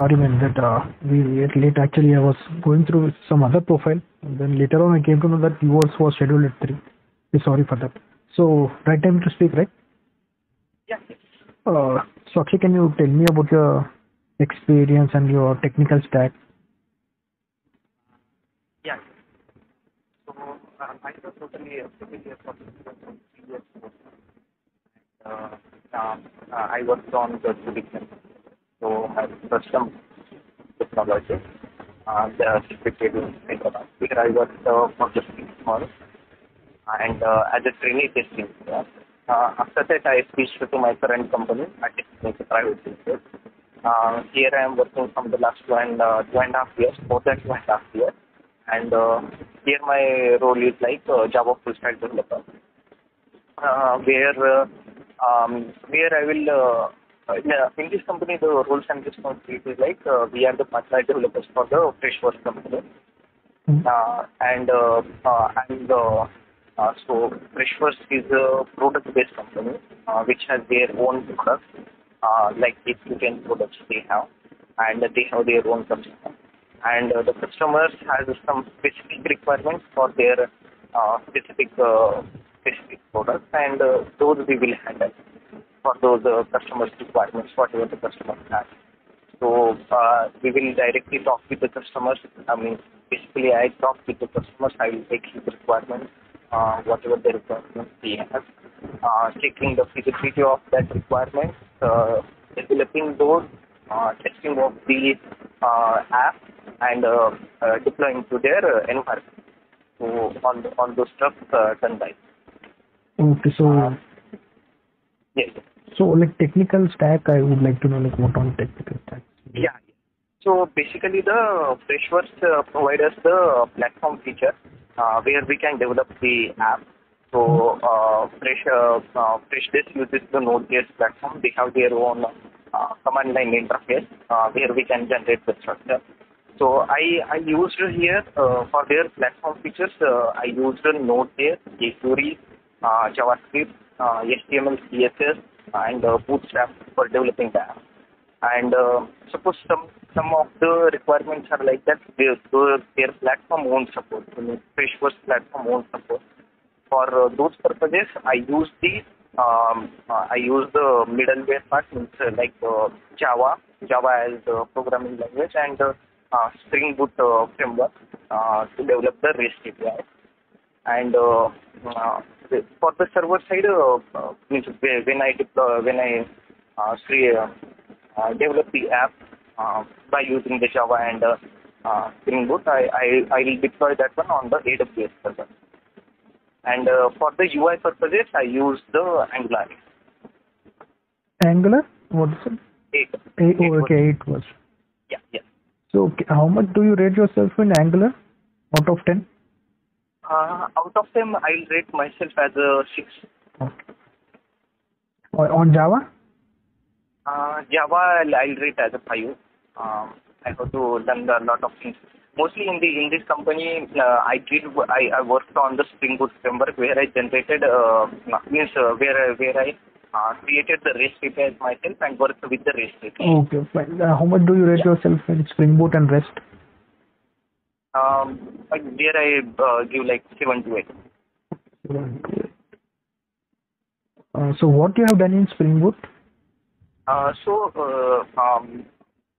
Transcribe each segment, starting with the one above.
Sorry, man, that uh, we late. Actually, I was going through some other profile. And then later on, I came to know that yours was scheduled at 3. Okay, sorry for that. So, right time to speak, right? Yeah. yes. Uh, so, Akshay, can you tell me about your experience and your technical stack? Yeah. So uh, I was totally familiar for three years. Uh, um, uh, I worked on the prediction. So I custom technology. and Uh, the secret Here I worked uh, for the six months and uh, as a trainee testing. Uh, after that, I switched to my current company, at a private limited. Uh, here I am working from the last two and, uh, two and a half years, more than two and a half years. And uh, here my role is like uh, Java full stack developer, uh, where uh, um, where I will uh, in, this company the roles and responsibilities like uh, we are the partner developers for the Freshworks company, Hmm. uh, and uh, uh, and uh, uh, so Freshworks is a product-based company uh, which has their own products, uh, like these 10 products they have, and they have their own customers. And uh, the customers has some specific requirements for their uh, specific uh, specific products, and uh, those we will handle for those uh, customers' requirements, whatever the customer has. So uh, we will directly talk with the customers. I mean, basically, I talk with the customers. I will take his requirements, uh, whatever the requirements he has, uh, checking the feasibility of that requirement, uh, developing those, uh, testing of the uh, app, and uh, uh, deploying to their uh, environment. So on the, all those stuff uh, done by. Okay, so, Yes. so like technical stack, I would like to know like what on technical stack. Yeah. So basically, the Freshworks uh, provide us the platform feature uh, where we can develop the app. So uh, Fresh uh, uh, Freshdesk uses the Node.js platform. They have their own uh, command line interface uh, where we can generate the structure. So I I used here uh, for their platform features. Uh, I used the Node.js, jQuery, uh, JavaScript, HTML, CSS, and uh, Bootstrap for developing the app and uh, suppose some some of the requirements are like that. Their their platform won't support. I mean, Freshworks platform won't support. For uh, those purposes I use the um, I use the middleware part like uh, Java Java as a programming language and uh, uh, Spring Boot framework to develop the REST API. And for the server side uh, uh, means when I deploy when I uh, develop the app uh, by using the Java and uh, Spring Boot. I, I, I will deploy that one on the AWS server. And uh, for the UI purposes, I use the Angular Angular? What is it? 8. Eight, oh, Eight okay, 8 was. Yeah, yeah. So, okay, how much do you rate yourself in Angular out of 10? Uh, out of them, I'll rate myself as a 6. Okay. Or on Java? Uh, Java, I'll, I'll rate as a 5. Um, I have to learn a lot of things. Mostly in the in this company, uh, I did I, I worked on the Spring Boot framework where I generated uh, means uh, where where I uh, created the REST API myself and worked with the REST API. Okay, fine. Uh, how much do you rate yourself in Spring Boot and REST? Um, but there I uh, give like seven to eight. Uh, so, what you have done in Spring Boot? Uh, so uh, um,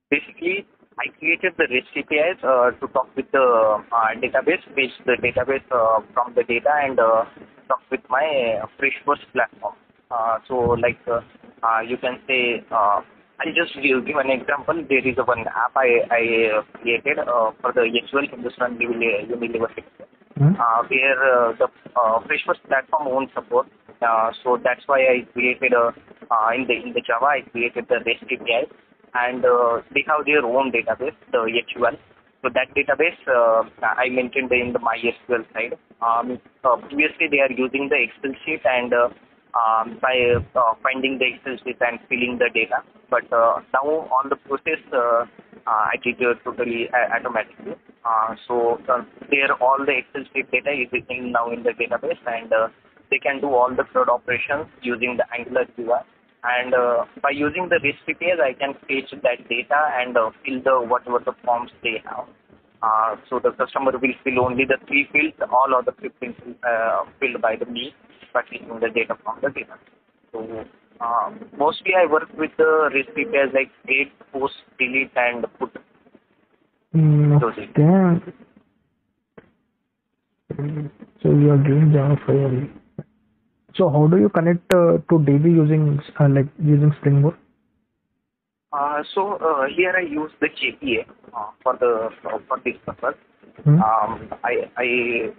basically, I created the REST APIs uh, to talk with the uh, database, fetch the database uh, from the data, and uh, talk with my uh, Freshworks platform. Uh, so, like uh, uh, you can say, uh, I'll just give, give an example. There is one app I, I uh, created uh, for the HUL Hindustan Unilever sector, Hmm? uh, where uh, the uh, Freshworks platform won't support. Uh, so that's why I created a uh, in the in the Java I created the REST API and uh, they have their own database, the HUL. So that database uh, I mentioned in the MySQL side. Um, uh, previously they are using the Excel sheet and uh, um, by uh, finding the Excel sheet and filling the data. But uh, now on the process uh, uh, I did it totally uh, automatically. Uh, so uh, there all the Excel sheet data is in now in the database and uh, they can do all the CRUD operations using the Angular UI and uh, by using the REST APIs, I can fetch that data and uh, fill the whatever the forms they have. Uh, so the customer will fill only the three fields, all other fields uh, filled by the me, taking the data from the data. So uh, mostly I work with the REST APIs like create, post, delete, and put. Mm, okay. So you are giving Java 5 only. So how do you connect uh, to DB using uh, like using Spring Boot? Uh, so uh, here I use the JPA uh, for the for this purpose. Hmm? Um, I I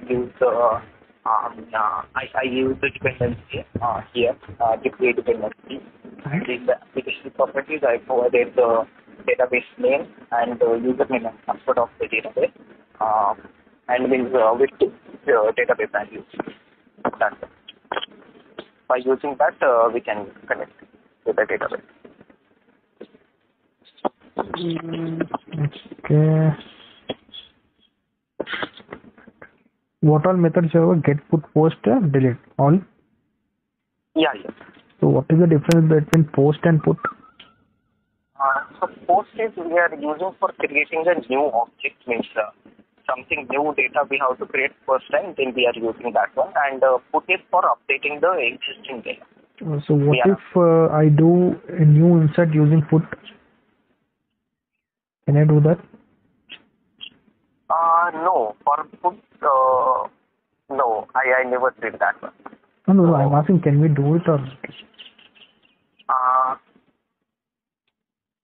use the um, uh, I, I use the dependency uh, here, uh, JPA dependency. And in the application properties, I provided the database name and the username and password of the database, um, and means uh, with the database values. That's it. By using that, uh, we can connect to the database. Okay. What all methods you have? Get, put, post, delete. All. Yeah, yeah. So what is the difference between post and put? Uh, so post is we are using for creating a new object means uh, something new data we have to create first time then we are using that one and uh, put is for updating the existing data. Uh, So what Yeah. if uh, I do a new insert using put? Can I do that? Uh, no, for put, uh, no, I, I never did that one. No, no, no, I'm asking can we do it or Uh,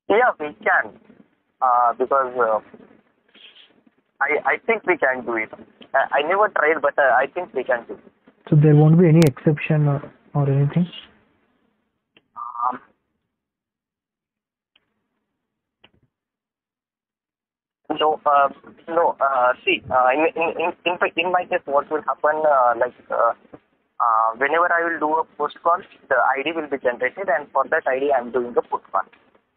yeah, we can uh, because uh, I, I think we can do it. I, I never tried but uh, I think we can do it. so there won't be any exception or, or anything? Um, no, uh, no. Uh, see, uh, in, in in in my- case, what will happen? Uh, like, uh, uh, whenever I will do a post call, the ID will be generated, and for that ID, I'm doing a put call.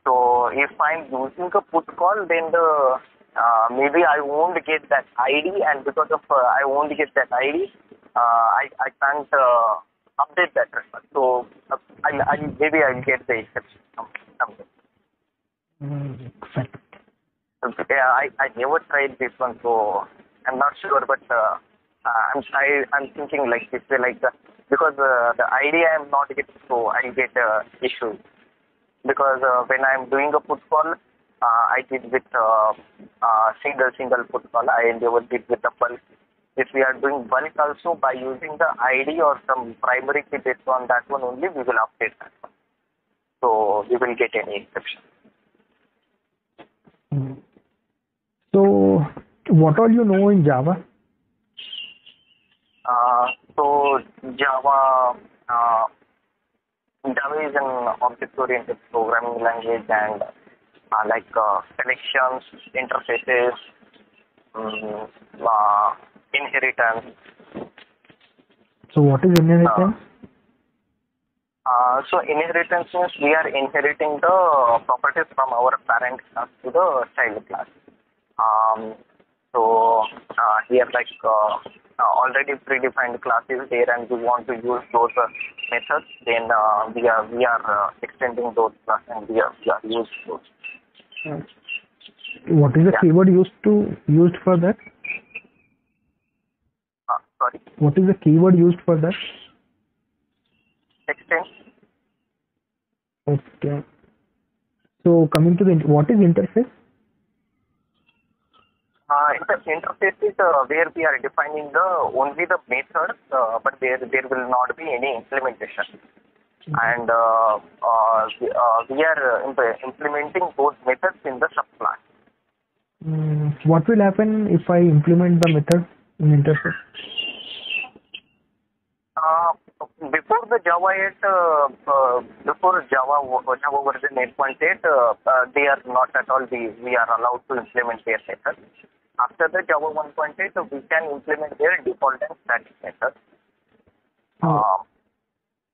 So if I'm using a put call, then the uh, maybe I won't get that ID, and because of uh, I won't get that ID, uh, I I can't uh, update that record. So uh, I I maybe I'll get the exception some- someday. Mm, fine. Yeah, I, I never tried this one, so I'm not sure, but uh, uh, I'm I, I'm thinking like this way, like the, because uh, the idea I'm not getting, so I get uh, issues. Because uh, when I'm doing a put call, uh, I did with uh, uh, single single put call. I never did with the bulk. If we are doing bulk also by using the ID or some primary key based on that one only, we will update that one. So we will get any exception. Mm. So what all you know in Java? Uh, so Java, uh, Java is an object-oriented programming language and uh, like uh, connections, interfaces, um, uh, inheritance. So what is inheritance? Uh, so inheritance means we are inheriting the properties from our parent class to the child class. Um, so uh, here like uh, uh, already predefined classes there and we want to use those uh, methods, then uh, we are we are uh, extending those class and we are, we are using those. What is the Yeah. keyword used to used for that? Uh, sorry, What is the keyword used for that? extend. Okay. So coming to the what is interface? Uh, the interface is uh, where we are defining the only the methods, uh, but there there will not be any implementation. And uh, uh, we, uh, we are imp- implementing those methods in the subclass. Mm, what will happen if I implement the method in interface? Before the Java 8, uh, uh, before Java Java version 8.8, uh, uh, they are not at all. We we are allowed to implement their methods. After the Java 1.8, uh, we can implement their default and static methods. Oh. Um,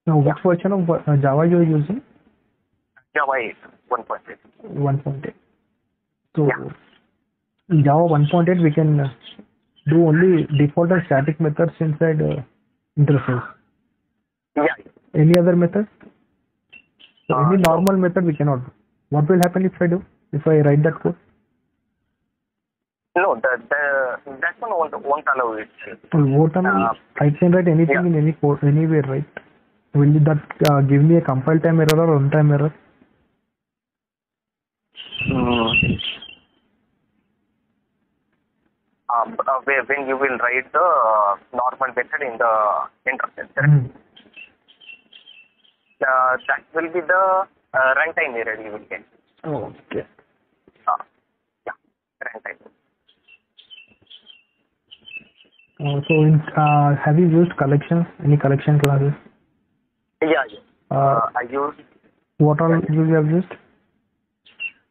Now, which version of uh, Java you are using? Java 8 1.8. 1.8. So Yeah. in Java 1.8 we can uh, do only default and static methods inside uh, interface. Yeah. Any other method? So Uh, any no. normal method we cannot do. What will happen if I do? If I write that code? No, the, the, that one won't, won't allow it. Well, what am I? Uh, I can write anything yeah. in any code anywhere, right? Will that uh, give me a compile time error or runtime error? Mm. Um, uh, when you will write the uh, normal method in the interface. Mm. Uh, that will be the uh, runtime error you will get. Okay. Uh, yeah, runtime. Uh, so in, uh, have you used collections? Any collection classes? Yeah, yeah. Uh, Uh, I use what all you have used?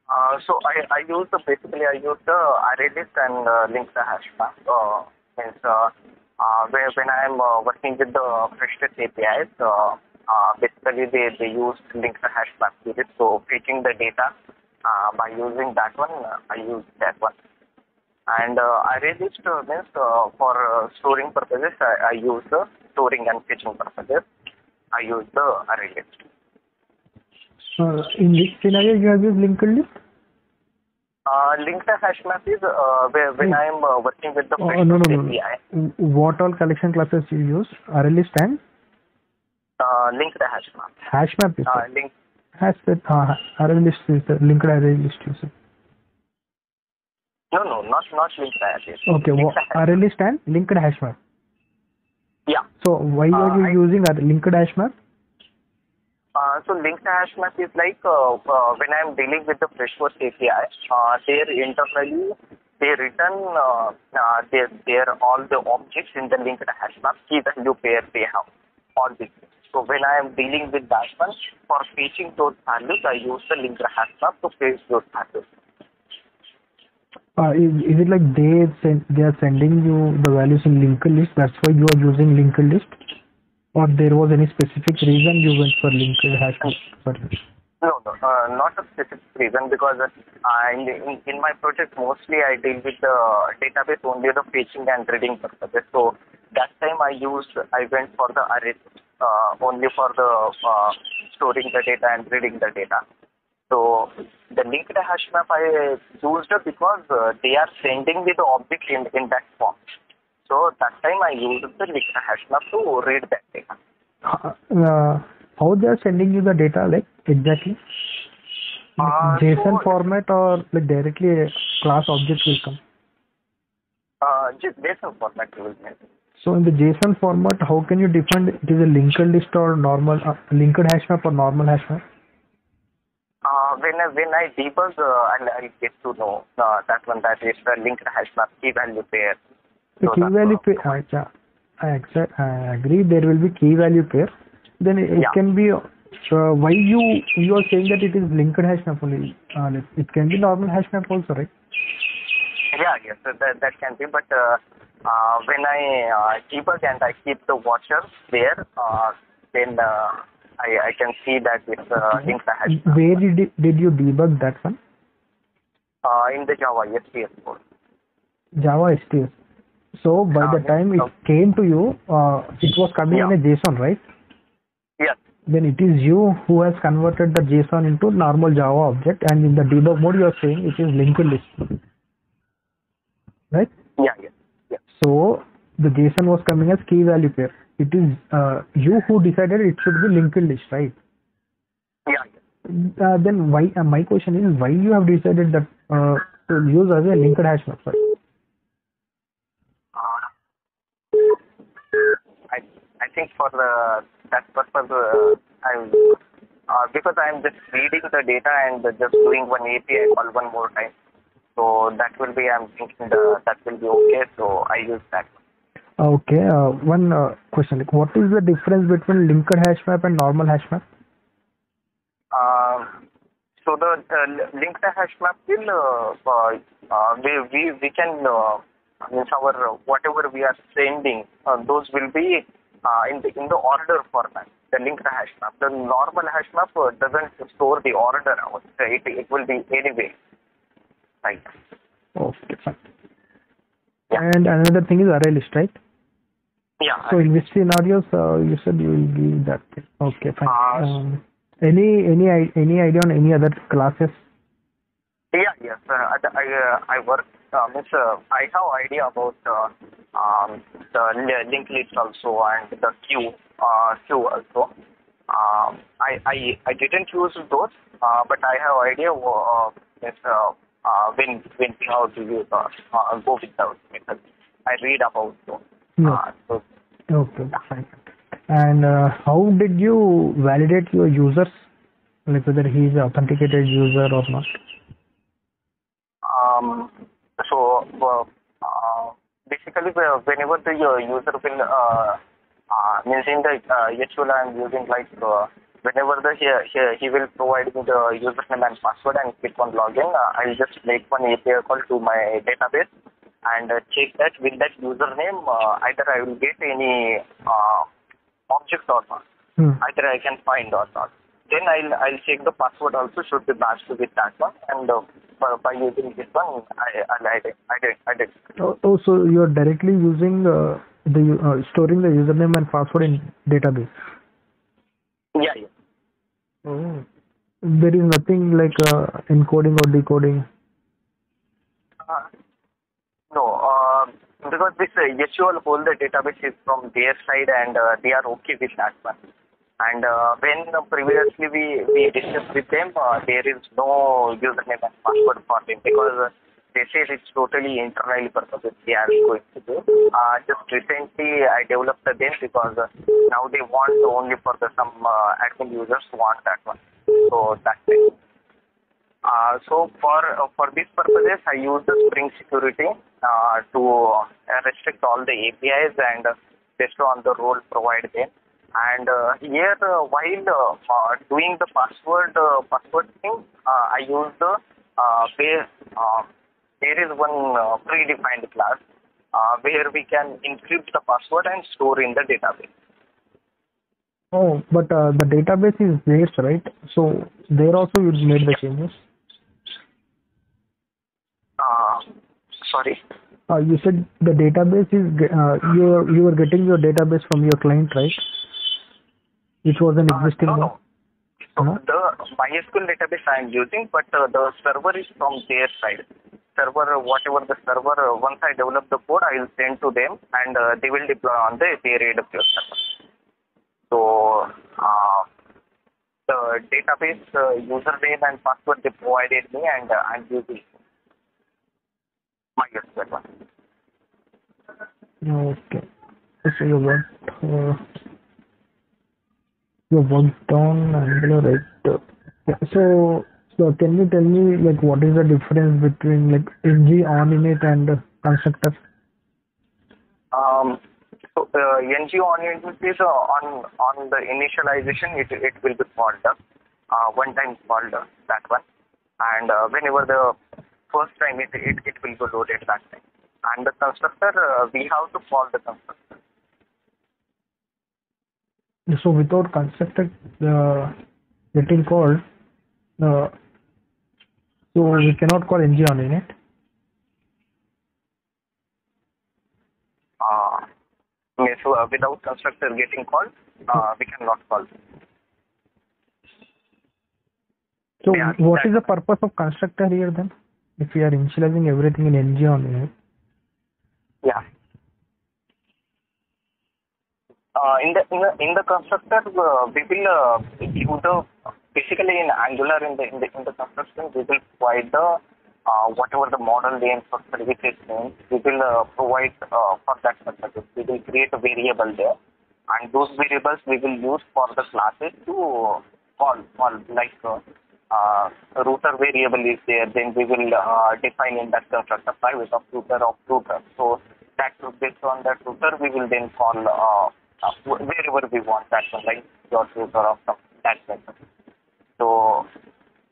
Uh, so I, I use the basically I use the array list and uh, link the hash map. Uh, means uh, uh, where, when I am uh, working with the Freshness APIs, uh, uh, basically they, they use link the hash map to it. So fetching the data uh, by using that one, uh, I use that one. And uh, array list uh, means uh, for uh, storing purposes, I, I use the storing and fetching purposes. I use the array list. Uh, in which scenario you have used linked list? Uh, link the hash map is uh, where, when Hmm. I am uh, working with the Oh, no, no, no, no. API. What all collection classes you use? Array list and Uh, link the hash map. hash map is Uh, link. Hash map, uh, array list is the linked array list you said. No, no, not not link the hash. map. Okay, Link wha- the hash. array list and linked hash map. Yeah. So why Uh, are you I- using a linked hash map? Uh, so link the hash map is like uh, uh, when I am dealing with the Freshworks API, uh, there internally they return uh, uh, their their all the objects in the linked hash map key value pair they have all these. So when I am dealing with that one for fetching those values, I use the linked hash map to fetch those values. Uh, is, is it like they send, they are sending you the values in linked list? That's why you are using linked list, or there was any specific reason you went for linked hash map? Sorry. No, no, uh, not a specific reason because uh, in, in, in my project mostly I deal with the database only the fetching and reading purposes. So that time I used, I went for the array only for the uh, storing the data and reading the data. So the linked hash map I used it because uh, they are sending me the object in, in that form. So that time I used the linked hash map to read that data. Uh, how they are sending you the data like exactly? Uh, JSON so- format or like directly class object will come? Uh, just JSON format you will get. So in the JSON format, how can you define it is a linked list or normal uh, linked hash map or normal hash map? Uh, when I, when I debug, uh, I'll, I'll get to know uh, that one that is the linked hash map key value pair. The So key value pair, uh, yeah, I accept, I agree. There will be key value pair. Then it, Yeah. can be. Uh, why you you are saying that it is linked hash map only? Uh, it can be normal hash map also, right? Yeah, yes, that, that can be. But uh, uh, when I uh, debug and I keep the watcher there, uh, then uh, I, I can see that it's uh, linked hash map. Where did it, did you debug that one? Uh, in the Java STS code. Java STS. So by Ah, the time it came to you, uh, it was coming in a JSON, right? Yes. Then it is you who has converted the JSON into normal Java object, and in the debug mode, you are saying it is linked list, right? Yeah, yes. So the JSON was coming as key value pair. It is uh, you who decided it should be linked list, right? Yeah. Uh, then why? Uh, my question is why you have decided that uh, to use as a linked hash map? Sorry. Uh, I I think for the that purpose, uh, I'm uh, because I'm just reading the data and just doing one API call one more time. So that will be I'm thinking the, that will be okay. So I use that. Okay. Uh, one uh, question: like, What is the difference between linked hash map and normal hash map? Uh, so the uh, linked hash map will uh, uh, uh, we we we can uh, means our uh, whatever we are sending uh, those will be uh, in the in the order format. The linked hash map. The normal hash map uh, doesn't store the order out. It it will be anyway. Right. Okay, fine. Yeah. And another thing is array list, right? Yeah. So in which scenarios uh, you said you will give that? thing? Okay, fine. Uh, Um, Any any any idea on any other classes? Yeah, yes. Uh, I I, uh, I work. Uh, means, uh, I have idea about uh, um, the li- linked list also and the queue uh, queue also. Um, I I I didn't use those, uh, but I have idea uh, yes, uh, when when have to use uh, uh, go with those methods. I read about those. No. Uh, so Okay, fine. And uh, how did you validate your users, like whether he is an authenticated user or not? Um, so uh, basically, whenever the uh, user will uh, uh, means the uh, HUL I'm using like uh, whenever the he, he, he will provide me the username and password and click on login, uh, I'll just make one API call to my database and uh, check that with that username uh, either I will get any uh, object or not. Hmm. Either I can find or not. Then I'll I'll check the password also should be matched with that one and uh, by, using this one I I'll I did I I Oh, oh, so you're directly using uh, the uh, storing the username and password in database. yeah yeah Oh. There is nothing like uh, encoding or decoding. uh, no uh, because this uh, HUL whole the database is from their side and uh, they are okay with that one and uh, when previously we we discussed with them uh, there is no username and password for them because uh, they say it's totally internally purposes they are going to do. Uh, just recently I developed them because uh, now they want only for the some uh, admin users want that one. So that's it. Uh, so for uh, for these purposes, I use the Spring Security uh, to uh, restrict all the APIs and based on the role provided them. And here, while doing the password password thing, I use the uh, uh, there is one uh, predefined class uh, where we can encrypt the password and store in the database. Oh, but uh, the database is theirs, right? So there also you made the changes. Uh, sorry. Uh, you said the database is uh, you are you are getting your database from your client, right? Which was an Uh, existing no, one. no. So Huh? the MySQL database I am using, but uh, the server is from their side. Server, whatever the server, uh, once I develop the code, I will send to them, and uh, they will deploy on the their AWS server. So uh, the database uh, username and password they provided me, and uh, I'm using MySQL one. Okay. So you worked uh, you worked on Angular, right? Yeah, so so can you tell me like what is the difference between like ng on init and uh, constructor? Um, so uh, NG on init is uh, on on the initialization it it will be called uh, uh, one time called uh, that one, and uh, whenever the first time it it, it will be loaded that time, and the constructor uh, we have to call the constructor. So without constructor getting called, uh, so we cannot call ng on init. Uh, yes, so, uh, without constructor getting called, uh, we cannot call. So Yeah, what is the purpose of constructor here then? If we are initializing everything in ng on init. Yeah. Uh, in the in the in the constructor, uh, we will uh, give the basically in Angular in the in the in the construction we will provide the uh, whatever the model name for services name we will uh, provide uh, for that purpose. We will create a variable there, and those variables we will use for the classes to call call like. Uh, uh, router variable is there, then we will uh, define in that constructor private of router of router. So that based on that router, we will then call wherever we want that one, like dot router some that method. So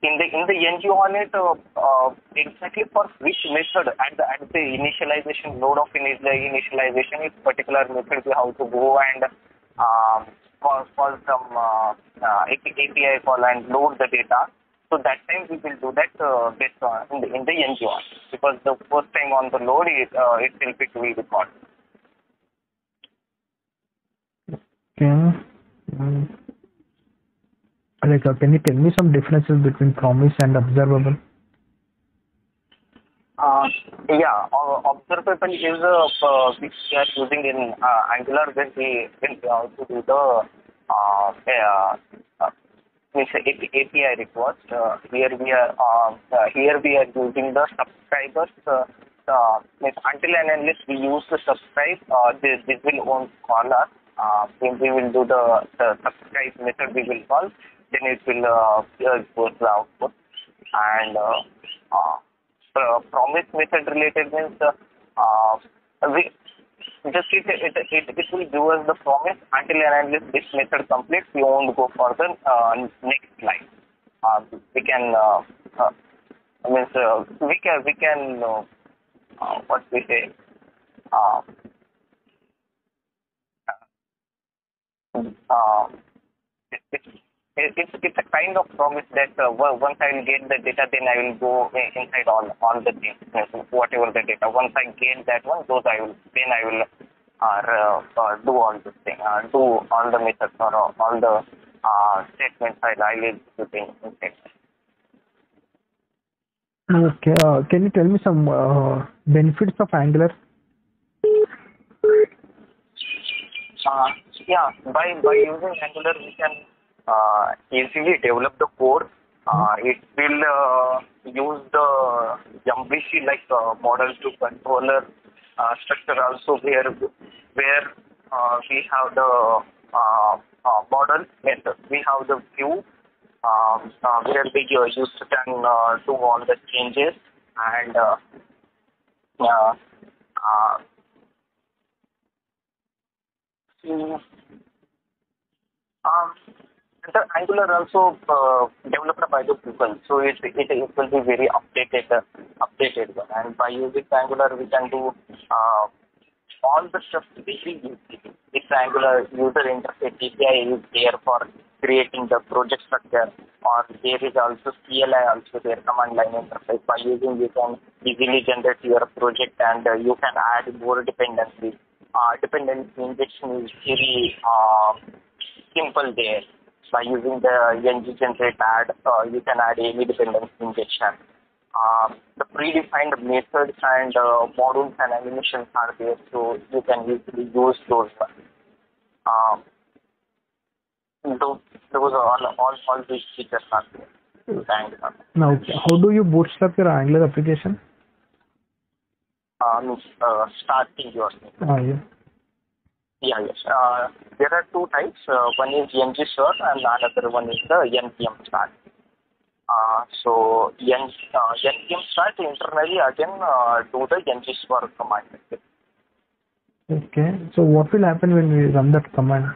in the in the ng on init, uh, uh, exactly for which method at the at the initialization load of initial initialization, if particular method we have to go and um, call call some uh, uh, API call and load the data. So that time we will do that uh, based on in the in the because the first time on the load it uh, it will be to be recorded. Okay. Mm. Like, uh, can you tell me some differences between promise and observable? Uh, yeah, uh, observable is uh, uh, which we are using in uh, Angular when we when we also do the uh, uh, API request. Uh, here we are uh, uh, here we are using the subscribers. Uh, uh, until and unless we use the subscribe, uh, this, this will own call us. Uh, we will do the, the subscribe method, we will call. Then it will uh, to the output and. Uh, uh, promise method related means uh, uh, we just it, it, it, it will give us the promise until and unless this method completes we won't go for the next line we can uh, means uh, we can we can uh, uh, what we say uh, uh, it, it, it's it's a kind of promise that uh, once I get the data, then I will go inside on all the things, whatever the data. Once I get that one, those I will then I will uh, uh, do all the thing, uh, do all the methods or uh, all the uh, statements I will executing inside. Okay. Uh, can you tell me some uh, benefits of Angular? Uh, yeah, by by using Angular, we can uh, easily develop the code. Uh, it will uh, use the MVC like uh, model to controller uh, structure also where where uh, we have the uh, uh, model method. We have the view um, uh, where we uh, use can uh, do all the changes and uh, uh, uh, um, the Angular also uh, developed by the people, so it, it, it will be very updated, updated. And by using Angular, we can do uh, all the stuff very easily. It's Angular user interface API is there for creating the project structure, or there is also CLI also there, command line interface. By using you can easily generate your project and uh, you can add more dependencies. Uh, dependency injection is very uh, simple there by using the ng generate add, uh, you can add any dependency injection. Uh, the predefined methods and uh, modules and animations are there, so you can easily use those. Uh, those, those are all, all, all these features are there. Thanks. Now, how do you bootstrap your Angular application? Um, uh, starting your Ah, yeah. Yeah, yes. Uh, there are two types. Uh, one is ng start and another one is the npm start. Uh, so n, uh, npm start internally again uh, do the ng start command. Okay. So what will happen when we run that command?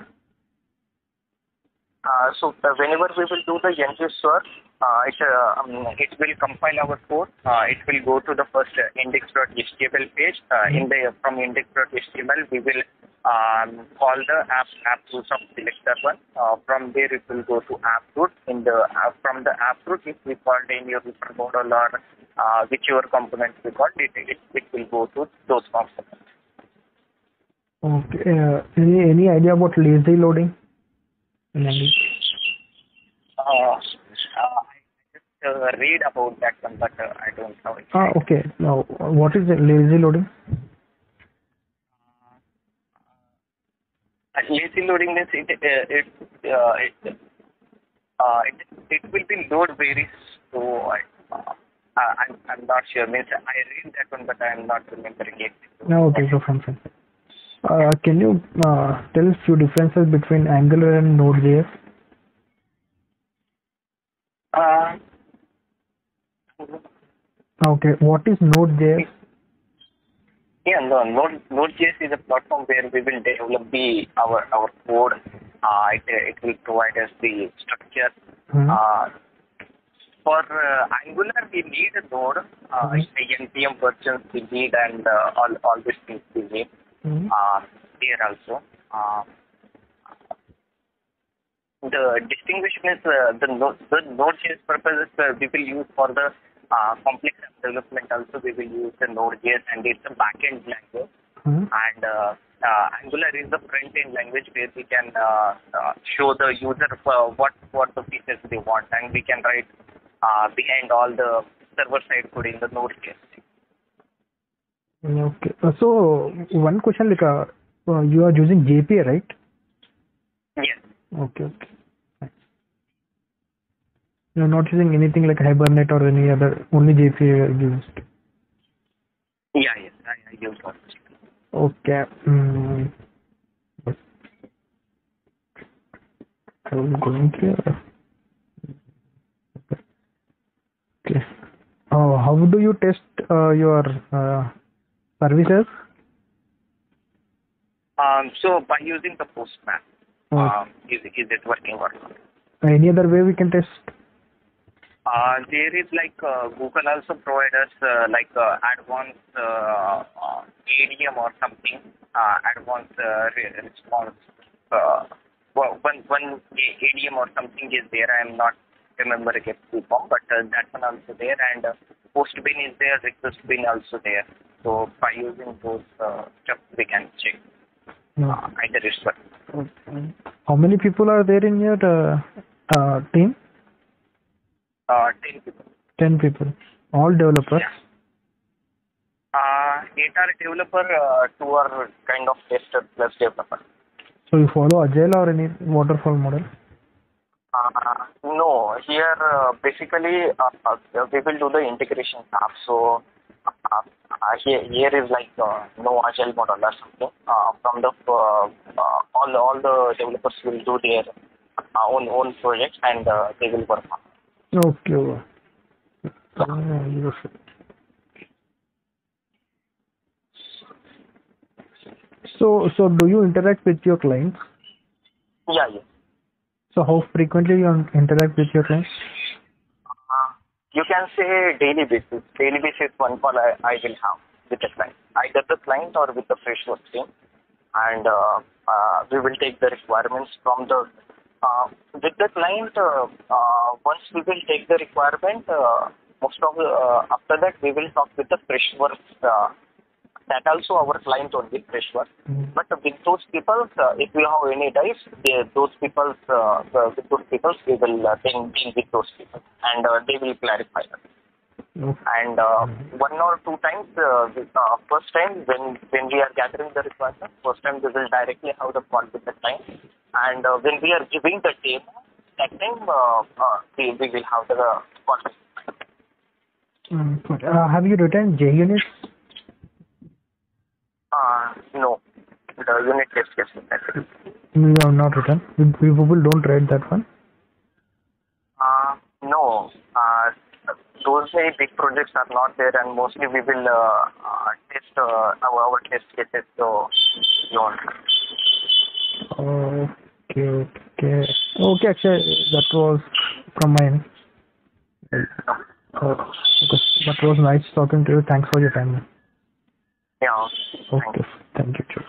Uh, so uh, whenever we will do the ng start, uh, it, uh, um, it will compile our code. Uh, it will go to the first index.html page. Uh, in the from index.html, we will um, call the app app root of selector one. Uh, from there, it will go to app root. In the uh, from the app root, if we called any of different model or uh, whichever component we called, it, it it will go to those components. Okay. Uh, any any idea about lazy loading? in Uh, uh, I just uh, read about that one, but uh, I don't know. Ah, okay. Now, what is the lazy loading? Uh, lazy loading means it uh, it uh, it, uh, it it will be load very slow. I, I'm I'm not sure. Means I read that one, but I'm not remembering it. No, okay, so fine, fine. Uh, can you uh, tell a few differences between Angular and Node.js? Uh, Okay, what is Node.js? Yeah, no, Node Node.js is a platform where we will develop the our our code. Uh, it it will provide us the structure. Hmm. Uh, for uh, Angular, we need a node, uh, Mhm. the npm versions we need, and uh, all all these things we need. Hmm. uh, there also. Uh, the distinguishing is uh, the node, the Node.js purposes uh, we will use for the uh, complex development also we will use the Node.js and it's a backend language Hmm. and uh, uh, Angular is the front-end language where we can uh, uh, show the user what what the features they want, and we can write uh, behind all the server-side code in the Node.js. Okay. Uh, so one question like uh, uh, you are using JPA, right? Yes. Okay. Okay. Fine. You are not using anything like Hibernate or any other. Only JPA used. Yeah. Yes. I, I use that. Okay. Mm. I'm going through. Okay. Oh, how do you test uh, your uh, services? Um, so by using the Postman, Oh. um, is is it working or not? Any other way we can test? Uh, there is like uh, Google also provide us uh, like uh, advanced uh, uh, ADM or something, uh, advanced uh, re- response. Uh, well, one ADM or something is there. I am not remembering it full form, but uh, that one also there, and uh, post bin is there, request bin also there. So by using those uh, stuff, we can check uh, either working. Okay. How many people are there in your uh, uh, team? Uh, 10 people. 10 people. All developers. Yeah. Uh, eight are developer, uh, two are kind of tester plus developer. So you follow Agile or any waterfall model? Uh, no, here uh, basically uh, uh, we will do the integration stuff. So uh, uh, here, here is like uh, no agile model or something. Uh, from the uh, uh, all all the developers will do their uh, own own projects and uh, they will work on. Yes. So, so do you interact with your clients? Yeah, yeah. So how frequently you interact with your clients? Uh, you can say daily basis. Daily basis one call I, I will have with the client, either the client or with the Freshworks team, and uh, uh, we will take the requirements from the. Uh, with the client, uh, uh, once we will take the requirement, uh, most of uh, after that we will talk with the Freshworks. Uh, that also our client only Freshworks. Mm. But with those people, uh, if we have any dice, they, those people, with those people, we will uh, then deal with those people, and uh, they will clarify. that. Okay. And uh, one or two times, uh, uh, first time when when we are gathering the requirement, first time we will directly have the call with the client, and uh, when we are giving the demo, that time uh, uh, we, we will have the the. Mm, good. Uh, have you written JUnit? Uh, no, the unit test it. No, have not written. We, we people don't write that one. Uh, no, uh, those many big projects are not there, and mostly we will uh, uh, test uh, our, our test cases. So, you want. Okay, okay. Okay, actually, that was from my end. Uh. That was nice talking to you. Thanks for your time. Yeah. Thank you. Okay, thank you. Joe.